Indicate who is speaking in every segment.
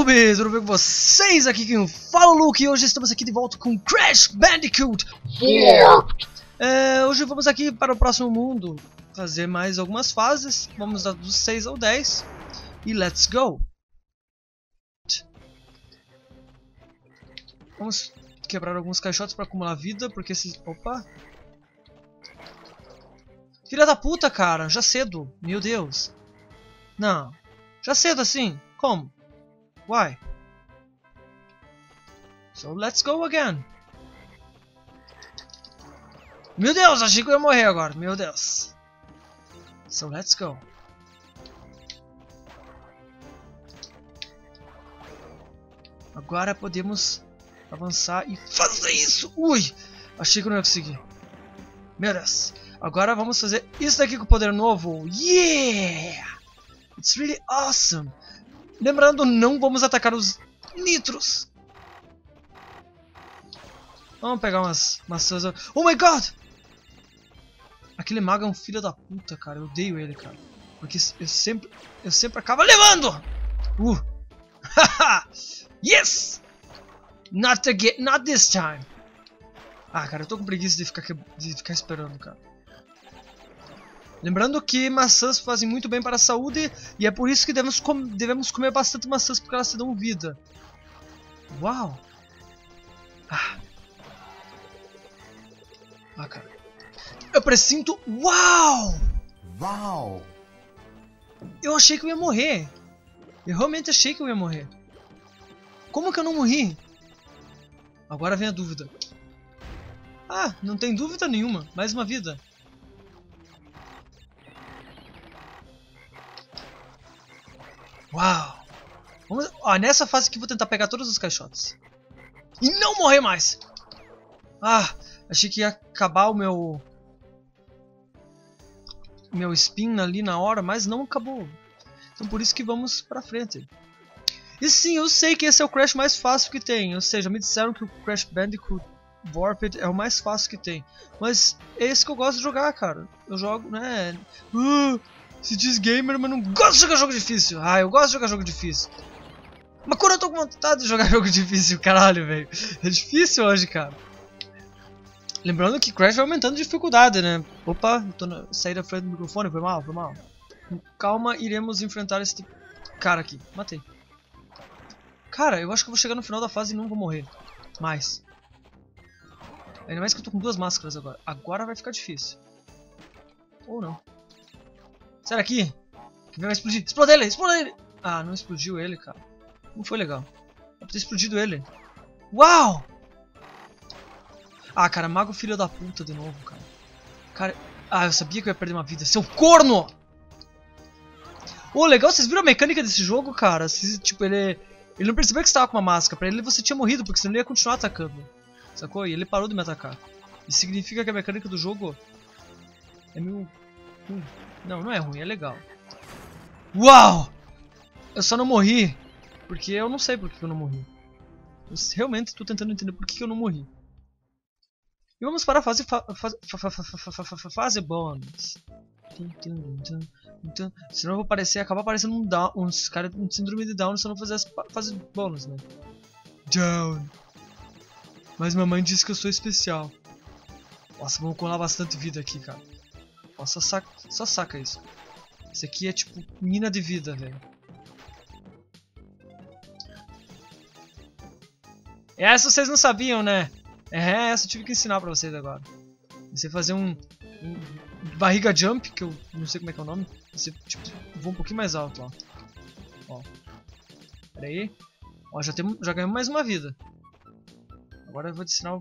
Speaker 1: noobs! Tudo bem com vocês? Aqui quem fala o Luke e hoje estamos aqui de volta com Crash Bandicoot Warped! É, hoje vamos aqui para o próximo mundo fazer mais algumas fases. Vamos dar dos 6 ao 10 e let's go! Vamos quebrar alguns caixotes para acumular vida, porque esses... Opa! Filha da puta, cara! Já cedo! Meu Deus! Não! Já cedo assim? Como? Why? So let's go again. Meu Deus, achei que eu ia morrer agora. Meu Deus. So let's go. Agora podemos avançar e fazer isso. Ui, achei que eu não ia conseguir. Meu Deus. Agora vamos fazer isso daqui com o poder novo. Yeah! It's really awesome. Lembrando, não vamos atacar os nitros. Vamos pegar umas maçãs. Oh my god! Aquele mago é um filho da puta, cara. Eu odeio ele, cara. Porque eu sempre, eu sempre acabo levando! Uh! yes! Not again, not this time! Ah, cara, eu tô com preguiça de ficar, de ficar esperando, cara. Lembrando que maçãs fazem muito bem para a saúde e é por isso que devemos, com devemos comer bastante maçãs porque elas te dão vida. Uau! Ah. ah, cara. Eu presinto... Uau!
Speaker 2: Uau!
Speaker 1: Eu achei que eu ia morrer. Eu realmente achei que eu ia morrer. Como que eu não morri? Agora vem a dúvida. Ah, não tem dúvida nenhuma. Mais uma vida. Uau! Vamos, ó, nessa fase aqui vou tentar pegar todos os caixotes. E não morrer mais! Ah, achei que ia acabar o meu... Meu spin ali na hora, mas não acabou. Então por isso que vamos pra frente. E sim, eu sei que esse é o Crash mais fácil que tem. Ou seja, me disseram que o Crash Bandicoot Warped é o mais fácil que tem. Mas é esse que eu gosto de jogar, cara. Eu jogo, né? Uh, se diz gamer, mas não gosta de jogar jogo difícil. Ah, eu gosto de jogar jogo difícil. Mas quando eu tô com vontade de jogar jogo difícil, caralho, velho. É difícil hoje, cara. Lembrando que Crash vai aumentando dificuldade, né? Opa, tô na... saí da frente do microfone, foi mal, foi mal. calma, iremos enfrentar esse cara aqui. Matei. Cara, eu acho que eu vou chegar no final da fase e não vou morrer. Mais. Ainda mais que eu tô com duas máscaras agora. Agora vai ficar difícil. Ou não. Sai daqui! Que vai explodir. Explode ele! Explode ele! Ah, não explodiu ele, cara. Não foi legal. Pra ter explodido ele. Uau! Ah, cara, mago filho da puta de novo, cara. Cara... Ah, eu sabia que eu ia perder uma vida. Seu corno! Ô, oh, legal, vocês viram a mecânica desse jogo, cara? Vocês, tipo, ele... Ele não percebeu que você tava com uma máscara. Pra ele você tinha morrido, porque senão ele ia continuar atacando. Sacou? E ele parou de me atacar. Isso significa que a mecânica do jogo é meio... Hum. Não, não é ruim, é legal. Uau! Eu só não morri porque eu não sei por que eu não morri. Eu realmente estou tentando entender por que eu não morri. E vamos para a fase fa fase, fa fa fase bônus. Senão eu vou parecer, acabar parecendo um down, uns caras um síndrome de Down se eu não fazer as fases bônus, né? Down. Mas mamãe disse que eu sou especial. Nossa, vamos colar bastante vida aqui, cara. Ó, só saca, só saca isso. Isso aqui é tipo mina de vida, velho. Essa vocês não sabiam, né? É, essa eu tive que ensinar pra vocês agora. Você fazer um, um, barriga jump, que eu não sei como é que é o nome. Você tipo, voa um pouquinho mais alto, ó. Ó. Pera aí. Ó, já, temos, já ganhamos mais uma vida. Agora eu vou te ensinar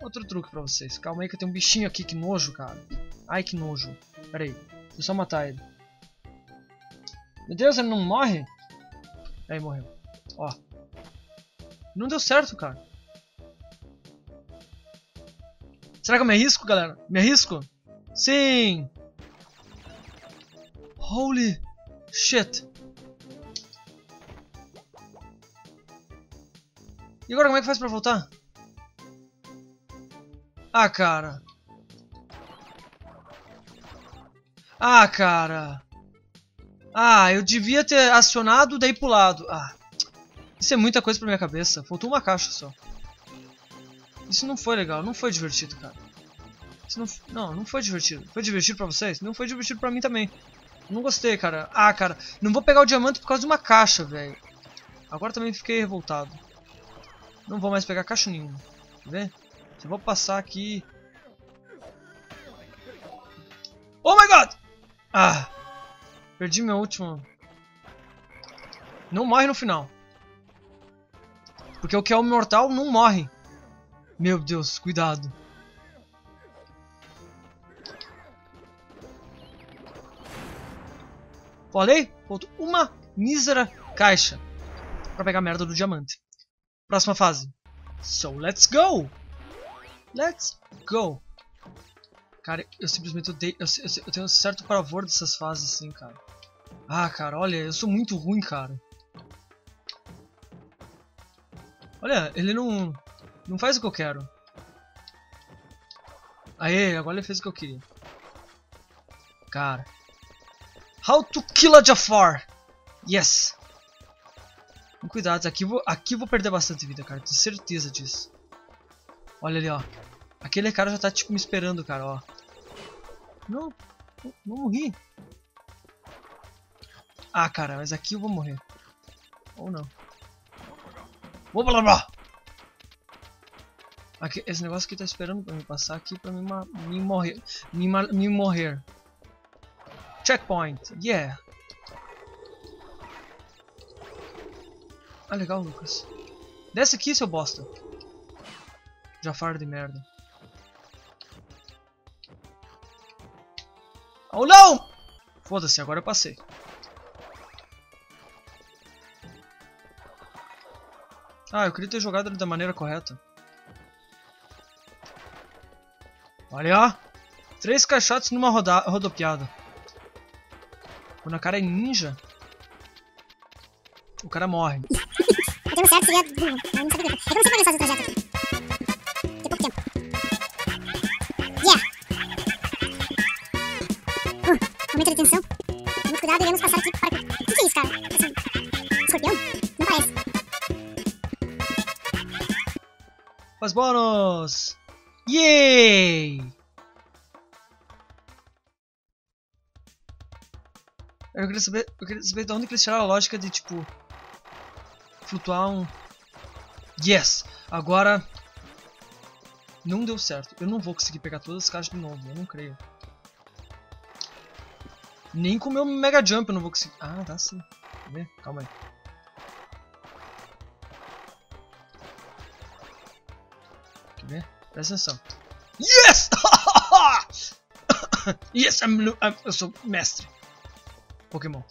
Speaker 1: outro truque pra vocês. Calma aí que tenho um bichinho aqui, que nojo, cara. Ai, que nojo. Pera aí. Deixa eu só matar ele. Meu Deus, ele não morre? Aí, morreu. Ó. Não deu certo, cara. Será que eu me arrisco, galera? Me arrisco? Sim! Holy shit! E agora como é que faz pra voltar? Ah, cara. Ah, cara. Ah, eu devia ter acionado daí pulado. Ah. Isso é muita coisa pra minha cabeça. Faltou uma caixa só. Isso não foi legal, não foi divertido, cara. Isso não, não, não foi divertido. Foi divertido pra vocês? Não foi divertido pra mim também. Não gostei, cara. Ah, cara, não vou pegar o diamante por causa de uma caixa, velho. Agora também fiquei revoltado. Não vou mais pegar caixa nenhuma. Quer ver? Só vou passar aqui. Oh my god! Ah! Perdi meu último. Não morre no final. Porque o que é o mortal não morre. Meu Deus, cuidado. Falei? Faltou uma mísera caixa para pegar a merda do diamante. Próxima fase. So, let's go! Let's go! Cara, eu simplesmente odeio. Eu, eu, eu tenho um certo pavor dessas fases assim, cara. Ah, cara, olha, eu sou muito ruim, cara. Olha, ele não. Não faz o que eu quero. Aê, agora ele fez o que eu queria. Cara. How to kill a Jafar! Yes! Cuidado, aqui vou, aqui vou perder bastante vida, cara. Tenho certeza disso. Olha ali, ó. Aquele cara já tá, tipo, me esperando, cara, ó. Não, não, morri. Ah, cara, mas aqui eu vou morrer. Ou não. Vou blá blá! Aqui, esse negócio aqui tá esperando pra me passar aqui pra me, me morrer. Me, me morrer. Checkpoint, yeah! Ah, legal, Lucas. Desce aqui, seu bosta. Jafar de merda. Oh, não! Foda-se, agora eu passei. Ah, eu queria ter jogado ele da maneira correta. Olha, ó. Três caixotes numa roda rodopiada. Quando a cara é ninja, o cara morre. Eu certo seria burro. Eu não sabia. Eu não sei fazer esse trajeto Cuidado, iremos passar aqui para... O que, que é isso, cara? Escorpião? Não parece. Faz bônus! Yay! Eu queria saber, eu queria saber de onde eles tiraram a lógica de tipo flutuar um. Yes! Agora não deu certo. Eu não vou conseguir pegar todas as caixas de novo, eu não creio. Nem com o meu Mega Jump eu não vou conseguir. Ah, tá sim. Ver? Calma aí. Quer ver? Presta atenção. Yes! yes, I'm, I'm, eu sou mestre. Pokémon.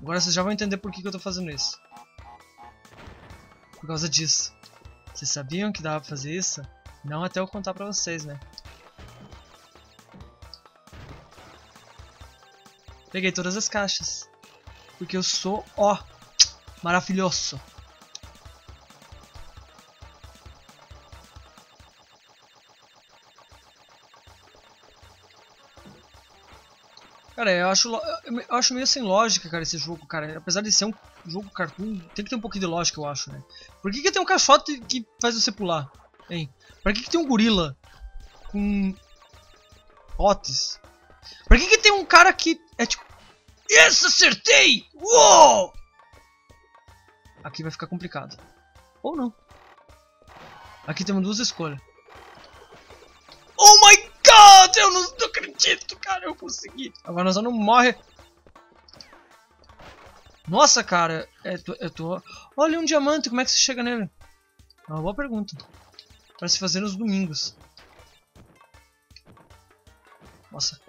Speaker 1: Agora vocês já vão entender por que, que eu tô fazendo isso. Por causa disso. Vocês sabiam que dava pra fazer isso? Não até eu contar pra vocês, né? Peguei todas as caixas. Porque eu sou, ó, maravilhoso. Cara, eu acho, eu acho meio sem lógica, cara, esse jogo, cara. Apesar de ser um jogo cartoon, tem que ter um pouquinho de lógica, eu acho, né? Por que, que tem um caixote que faz você pular? Hein? Pra que, que tem um gorila com potes? Pra que, que tem um cara que é tipo... Isso, acertei! Uou! Aqui vai ficar complicado. Ou não. Aqui temos duas escolhas. Oh my god! Eu não acredito, cara, eu consegui. Agora nós não morre. Nossa, cara, é, eu tô... Olha um diamante, como é que você chega nele? É uma boa pergunta. Para se fazer nos domingos. Nossa.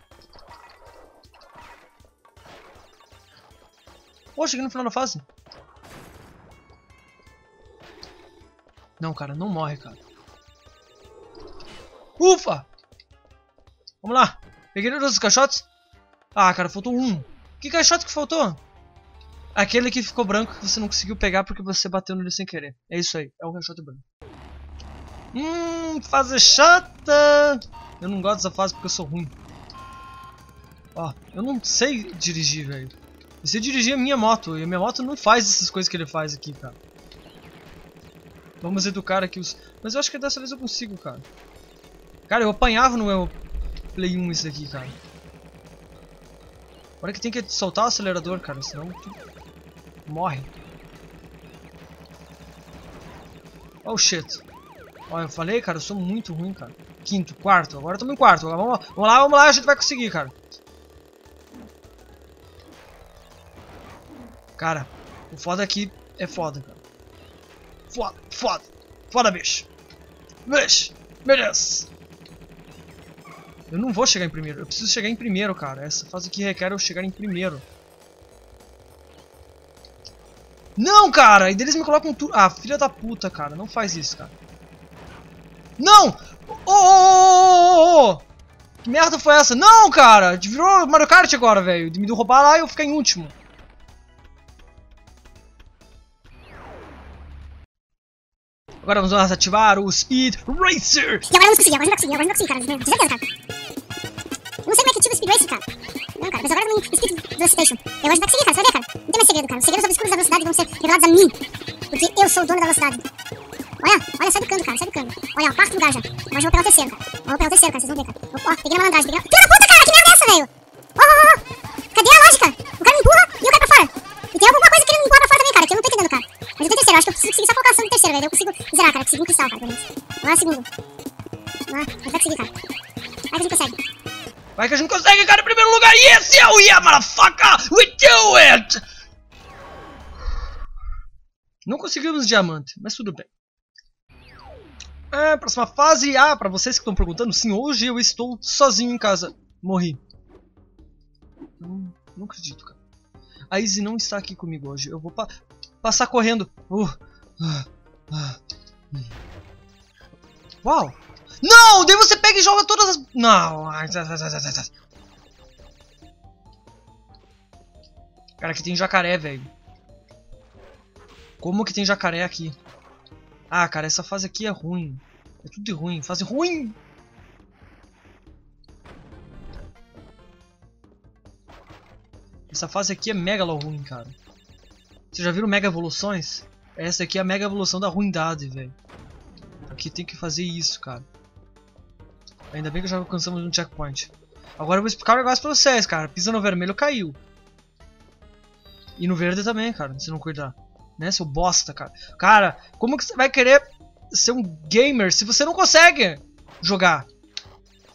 Speaker 1: Oh, cheguei no final da fase. Não, cara, não morre, cara. Ufa! Vamos lá. Peguei todos os caixotes. Ah, cara, faltou um. Que caixote que faltou? Aquele que ficou branco que você não conseguiu pegar porque você bateu nele sem querer. É isso aí, é o caixote branco. Hum, fase chata. Eu não gosto dessa fase porque eu sou ruim. Ó, eu não sei dirigir, velho. Eu sei dirigir a minha moto, e a minha moto não faz essas coisas que ele faz aqui, cara. Vamos educar aqui os... Mas eu acho que dessa vez eu consigo, cara. Cara, eu apanhava no meu Play 1 isso aqui, cara. Agora que tem que soltar o acelerador, cara, senão tu morre. Oh shit. Ó, eu falei, cara, eu sou muito ruim, cara. Quinto, quarto, agora estamos em quarto. Vamos lá, vamos lá, a gente vai conseguir, cara. Cara, o foda aqui é foda, cara. Foda, foda, foda, bicho. Bicho, beleza. Eu não vou chegar em primeiro, eu preciso chegar em primeiro, cara. Essa fase aqui requer eu chegar em primeiro. Não, cara! E deles me colocam tudo. Ah, filha da puta, cara. Não faz isso, cara. Não! Oh, oh, oh, oh, Que merda foi essa? Não, cara! Virou Mario Kart agora, velho. De me roubar lá e eu ficar em último. Agora vamos ativar o Speed Racer!
Speaker 2: E agora vamos conseguir, agora a gente vai conseguir, agora a gente vai conseguir, cara. Com certeza, cara. Eu não sei como é que ativa o Speed Racer, cara. Não, cara, mas agora no Speed Velocitation. Eu acho que conseguir, cara. Você vai ver, cara. Não tem mais segredo, cara. Os segredos obscuros da velocidade vão ser revelados a mim. Porque eu sou o dono da velocidade. Olha, olha, sai do canto, cara, sai do canto. Olha, ó, quarto lugar já. Mas eu vou pegar o terceiro, cara. Eu vou pegar o terceiro, cara, vocês vão ver, cara. Ó peguei na malandragem, peguei na... Filha da puta, cara, que merda é essa, velho? Ó, ó, ó. Cadê a lógica? O cara me empurra e eu caio pra fora. E tem alguma coisa que ele me empurra pra fora também, cara, que eu não tô entendendo, cara. Mas eu tô em terceiro, eu acho que eu preciso conseguir só a colocação do terceiro, velho. Eu consigo zerar, cara, consigo um cara. Vamos lá, segundo. Vamos lá, vai conseguir, cara. Vai que a gente consegue.
Speaker 1: Vai que a gente consegue, cara, em primeiro lugar. Yes, oh yeah, motherfucker! We do it! Não conseguimos diamante, mas tudo bem. É, próxima fase. Ah, pra vocês que estão perguntando, sim, hoje eu estou sozinho em casa. Morri. Não, não acredito, cara. A Izzy não está aqui comigo hoje. Eu vou pa passar correndo. Uh, uh. Uau! Não! Daí você pega e joga todas as... Não! Cara, aqui tem jacaré, velho. Como que tem jacaré aqui? Ah, cara, essa fase aqui é ruim. É tudo de ruim. Fase ruim! Essa fase aqui é mega ruim, cara. Vocês já viram mega evoluções? Essa aqui é a mega evolução da ruindade, velho. Aqui tem que fazer isso, cara. Ainda bem que já alcançamos um checkpoint. Agora eu vou explicar um negócio pra vocês, cara. Pisa no vermelho, caiu. E no verde também, cara, se não cuidar. Né, seu bosta, cara. Cara, como que você vai querer ser um gamer se você não consegue jogar?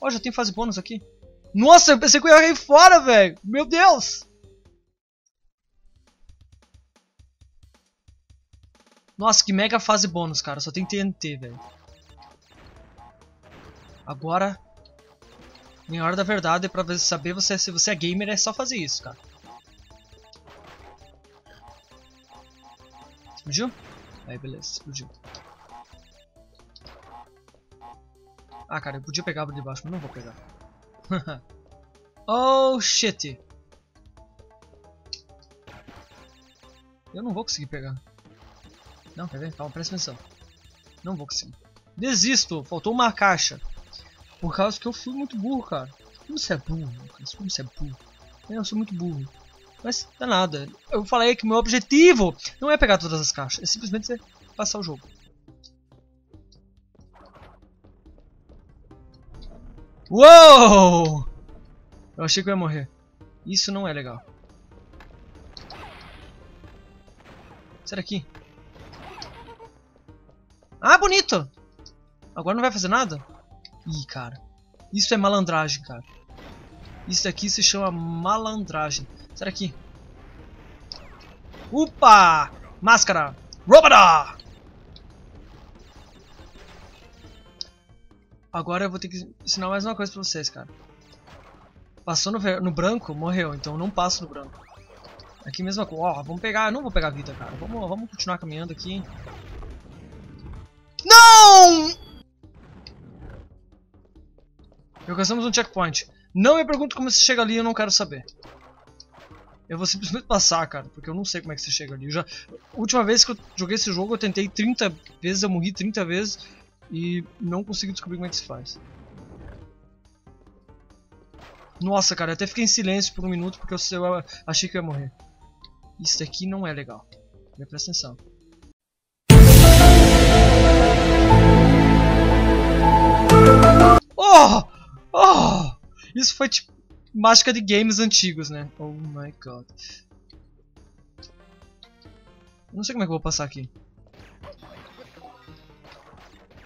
Speaker 1: Ó, oh, já tem fase bônus aqui. Nossa, eu pensei que eu ia cair fora, velho. Meu Deus. Nossa, que mega fase bônus, cara. Só tem TNT, velho. Agora, em hora da verdade, pra saber você, se você é gamer, é só fazer isso, cara. Explodiu? Aí, beleza, explodiu. Ah, cara, eu podia pegar por debaixo, mas não vou pegar. oh, shit. Eu não vou conseguir pegar. Não, quer ver? Calma, presta atenção. Não vou conseguir. Desisto, faltou uma caixa. Por causa que eu fui muito burro, cara. Como você é burro, Lucas? Como você é burro? Eu sou muito burro. Mas é nada. Eu falei que meu objetivo não é pegar todas as caixas, é simplesmente passar o jogo. Uou! Eu achei que eu ia morrer. Isso não é legal. Será aqui? Ah, bonito! Agora não vai fazer nada? Ih, cara. Isso é malandragem, cara. Isso aqui se chama malandragem. Será aqui? Upa! Máscara! Robada! Agora eu vou ter que ensinar mais uma coisa pra vocês, cara. Passou no, no branco, morreu. Então não passo no branco. Aqui mesma coisa. Ó, vamos pegar... Eu não vou pegar vida, cara. Vamos, vamos continuar caminhando aqui. Não! Alcançamos um checkpoint. Não me pergunte como se chega ali, eu não quero saber. Eu vou simplesmente passar, cara, porque eu não sei como é que você chega ali. Eu já, última vez que eu joguei esse jogo, eu tentei 30 vezes, eu morri 30 vezes e não consegui descobrir como é que se faz. Nossa, cara, eu até fiquei em silêncio por um minuto porque eu, achei que eu ia morrer. Isso daqui não é legal. Presta atenção. Isso foi tipo mágica de games antigos, né? Oh my god. Não sei como é que eu vou passar aqui.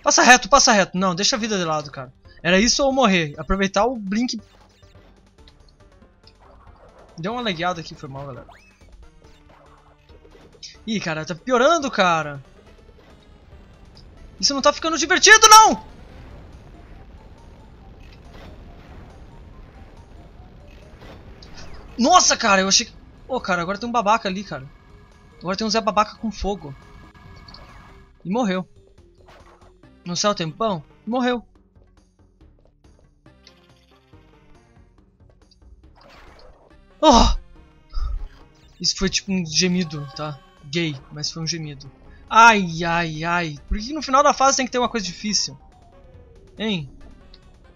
Speaker 1: Passa reto, passa reto. Não, deixa a vida de lado, cara. Era isso ou morrer. Aproveitar o blink. Deu uma legueada aqui, foi mal, galera. Ih, cara, tá piorando, cara. Isso não tá ficando divertido, Nossa, cara, eu achei que... Oh, cara, agora tem um babaca ali, cara. Agora tem um Zé Babaca com fogo. E morreu. No céu tempão? Morreu. Oh! Isso foi tipo um gemido, tá? Gay, mas foi um gemido. Ai, ai, ai. Por que no final da fase tem que ter uma coisa difícil? Hein?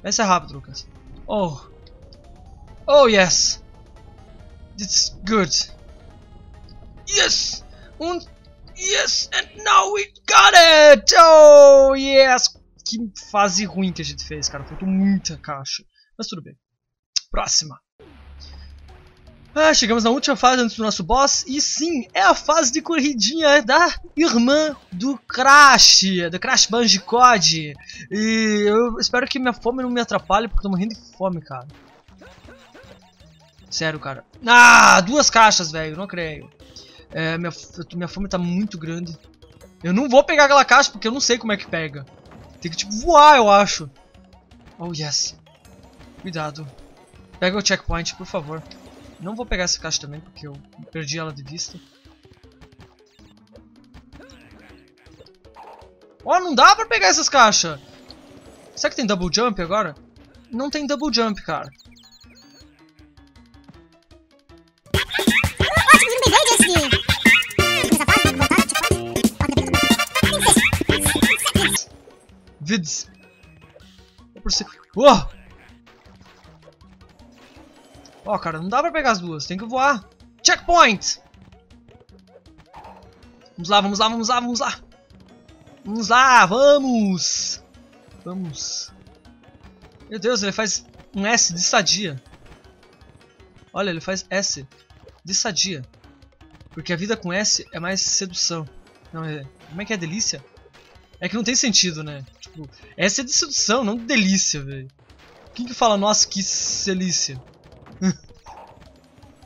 Speaker 1: Vai ser rápido, Lucas. Oh. Oh, yes. It's good. Yes! Um... Yes! And now we got it! Oh, yes! Que fase ruim que a gente fez, cara. Faltou muita caixa. Mas tudo bem. Próxima. Ah, chegamos na última fase antes do nosso boss. E sim, é a fase de corridinha da irmã do Crash. Do Crash Bandicoot. E eu espero que minha fome não me atrapalhe, porque eu tô morrendo de fome, cara. Sério, cara. Ah, duas caixas, velho. Não creio. É, minha, minha fome tá muito grande. Eu não vou pegar aquela caixa porque eu não sei como é que pega. Tem que, tipo, voar, eu acho. Oh, yes. Cuidado. Pega o checkpoint, por favor. Não vou pegar essa caixa também porque eu perdi ela de vista. Oh, não dá pra pegar essas caixas! Será que tem double jump agora? Não tem double jump, cara. Vids. É por ser... Oh! Ó, oh, cara, não dá pra pegar as duas. Tem que voar. Checkpoint! Vamos lá, vamos lá, vamos lá, vamos lá. Vamos lá, vamos! Vamos. Meu Deus, ele faz um S de sadia. Olha, ele faz S de sadia. Porque a vida com S é mais sedução. Não, é... Como é que é delícia? É que não tem sentido, né? Tipo, essa é de sedução, não de delícia, velho. Quem que fala, nossa, que delícia?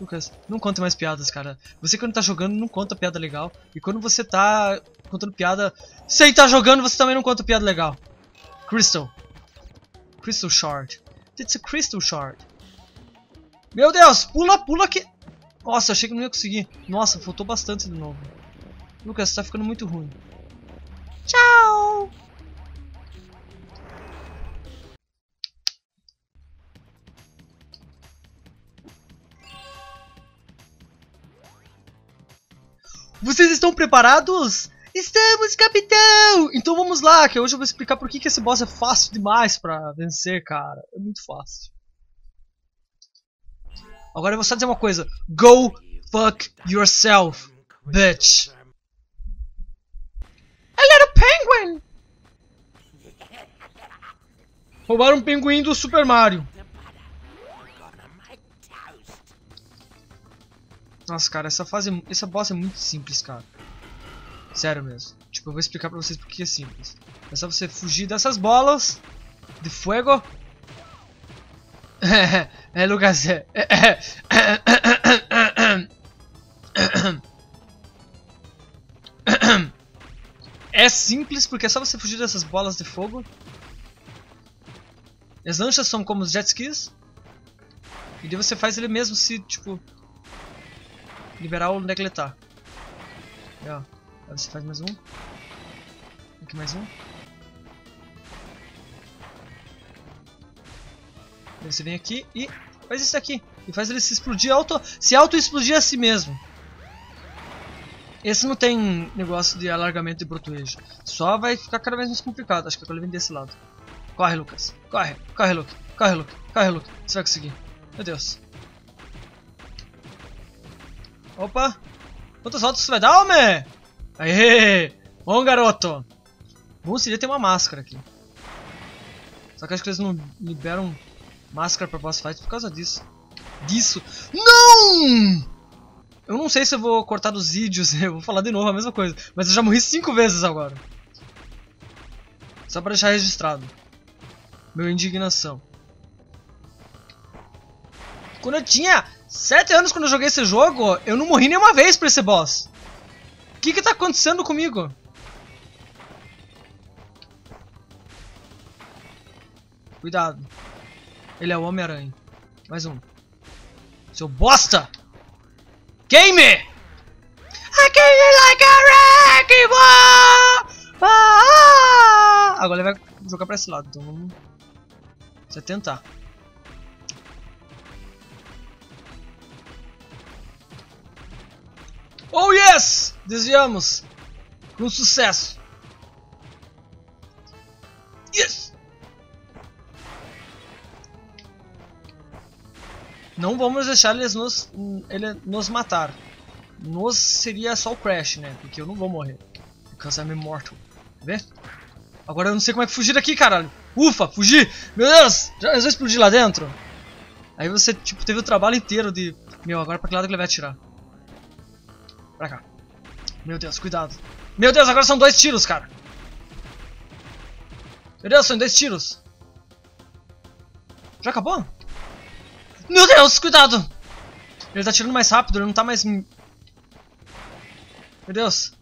Speaker 1: Lucas, não conta mais piadas, cara. Você quando tá jogando não conta piada legal. E quando você tá contando piada sem tá jogando, você também não conta piada legal. Crystal. Crystal Shard. It's a Crystal Shard. Meu Deus, pula, pula aqui. Nossa, achei que não ia conseguir. Nossa, faltou bastante de novo. Lucas, tá ficando muito ruim. Vocês estão preparados? Estamos, capitão! Então vamos lá, que hoje eu vou explicar por que, que esse boss é fácil demais pra vencer, cara. É muito fácil. Agora eu vou só dizer uma coisa. Go fuck yourself, bitch. A little penguin! Roubaram um pinguim do Super Mario. Nossa, cara, essa fase, essa boss é muito simples, cara. Sério mesmo. Tipo, eu vou explicar pra vocês porque é simples. É só você fugir dessas bolas de fogo. é, Lucas, é, é simples porque é só você fugir dessas bolas de fogo. As lanchas são como os jet skis. E daí você faz ele mesmo se, tipo, liberar ou negletar. E, ó, aí você faz mais um. Aqui mais um. Aí você vem aqui e faz isso aqui. E faz ele se explodir auto. Se auto-explodir a si mesmo. Esse não tem negócio de alargamento de brotuejo. Só vai ficar cada vez mais complicado. Acho que eu ele vem desse lado. Corre, Lucas. Corre. Corre, Luke. Corre, Luke. Corre, Luke. Você vai conseguir. Meu Deus. Opa! Quantas voltas você vai dar, homem? Aê! Bom, garoto! Bom seria ter uma máscara aqui. Só que acho que eles não liberam máscara pra boss fight por causa disso. Disso. Não! Eu não sei se eu vou cortar dos vídeos, eu vou falar de novo a mesma coisa. Mas eu já morri cinco vezes agora. Só pra deixar registrado. Meu indignação. Quando eu tinha 7 anos quando eu joguei esse jogo, eu não morri nenhuma vez pra esse boss. O que que tá acontecendo comigo? Cuidado. Ele é o Homem-Aranha. Mais um. Seu bosta! Game! I came like a wrecking ball! Ah! Agora ele vai jogar pra esse lado, então vamos... Você tentar. Oh yes! Desviamos! Com sucesso! Yes! Não vamos deixar eles nos, ele nos matar. Nos seria só o Crash, né? Porque eu não vou morrer. Because I'm immortal. Vê? Agora eu não sei como é que fugir daqui, caralho. Ufa, fugi! Meu Deus! Já, já explodi lá dentro. Aí você, tipo, teve o trabalho inteiro de... Meu, agora pra que lado que ele vai atirar? Pra cá. Meu Deus, cuidado. Meu Deus, agora são dois tiros, cara. Meu Deus, são dois tiros. Já acabou? Meu Deus, cuidado. Ele tá tirando mais rápido, ele não tá mais... Meu Deus.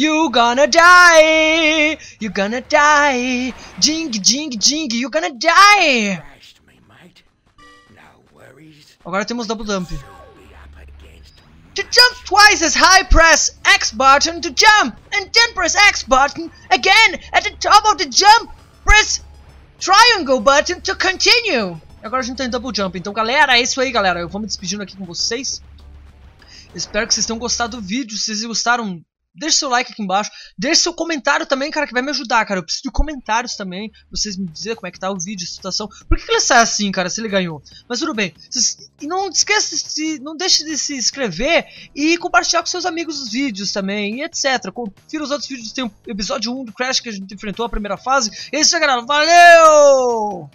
Speaker 1: You gonna die, you gonna die, jing jing jing, you gonna die. Agora temos double
Speaker 3: against
Speaker 1: To jump twice as high, press X button to jump, and then press X button again at the top of the jump. Press triangle button to continue. Agora a gente tem double jump. Então, galera, é isso aí, galera. Eu vou me despedindo aqui com vocês. Espero que vocês tenham gostado do vídeo. Se vocês gostaram, deixe seu like aqui embaixo. Deixe seu comentário também, cara, que vai me ajudar, cara. Eu preciso de comentários também. Vocês me dizer como é que tá o vídeo, a situação. Por que, que ele sai assim, cara, se ele ganhou? Mas tudo bem. E não esqueça de não deixe de se inscrever e compartilhar com seus amigos os vídeos também, e etc. Confira os outros vídeos. Tem o episódio 1 do Crash que a gente enfrentou a primeira fase. É isso aí, galera. Valeu!